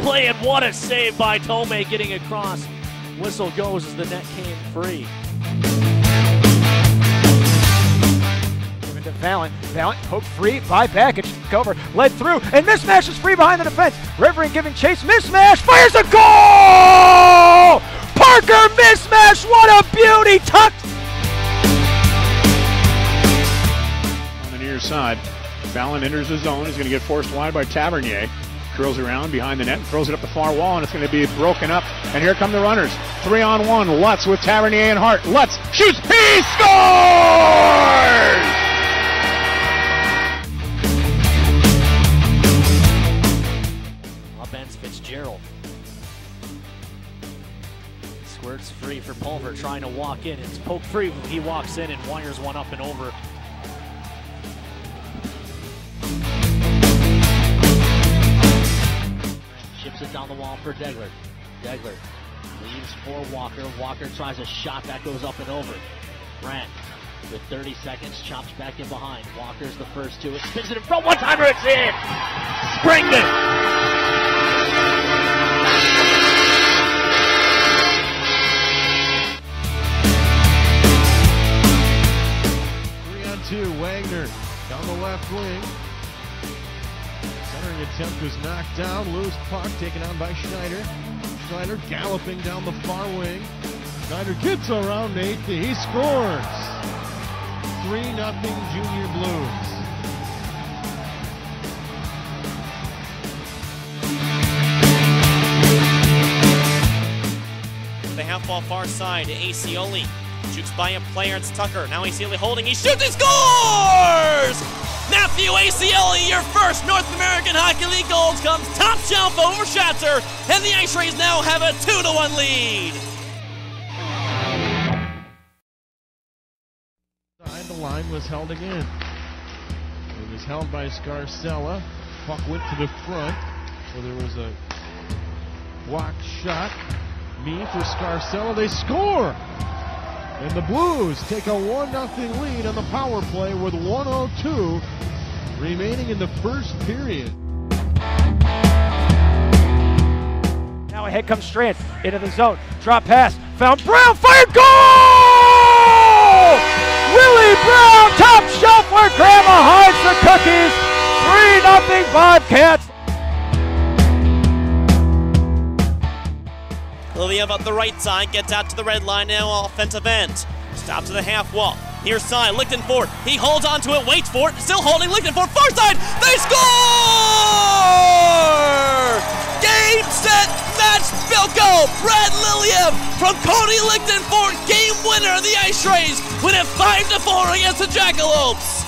play, and what a save by Thome getting across. Whistle goes as the net came free. Given to Vallon. Vallon poked free by Baggage. cover, led through, and Mismash is free behind the defense. Rivering giving chase. Mismash fires a goal! Parker Mismash, what a beauty! Tucked on the near side. Fallon enters the zone. He's going to get forced wide by Tavernier. Curls around behind the net and throws it up the far wall, and it's going to be broken up. And here come the runners. Three on one. Lutz with Tavernier and Hart. Lutz shoots. He scores! Ends Fitzgerald. Squirts free for Pulver, trying to walk in. It's poked free. When he walks in and wires one up and over. The wall for Degler. Degler leaves for Walker. Walker tries a shot that goes up and over. Grant with 30 seconds chops back in behind. Walker's the first two. It spins it in front. One timer, it's in. Springman. Three on two. Wagner down the left wing. Attempt was knocked down. Loose puck taken on by Schneider. Schneider galloping down the far wing. Schneider gets around Nate. He scores. 3 nothing Junior Blues. The half ball far side to Acciaioli. Jukes by a player, it's Tucker. Now Acciaioli holding, he shoots, he scores! Matthew Acciaioli, your first North American Hockey League goals comes top shelf over Schatzer, and the Ice Rays now have a 2 to 1 lead. The line was held again. It was held by Scarsella. Puck went to the front. So there was a block shot. Me for Scarsella. They score! And the Blues take a 1 0 lead on the power play with 102 remaining in the first period. Now ahead comes Strand into the zone. Drop pass. Found Brown. Fired goal! Willie Brown, top shelf where Grandma hides the cookies. 3 0 Bobcats. LeLievre up the right side, gets out to the red line now, offensive end. Stops to the half wall. Near side, Lichtenford. He holds on to it, waits for it, still holding Lichtenford. Far side, they score! Game, set, match, Bilko! Brad LeLievre from Cody Lichtenford, game winner of the Ice Rays, win it 5 to 4 against the Jackalopes.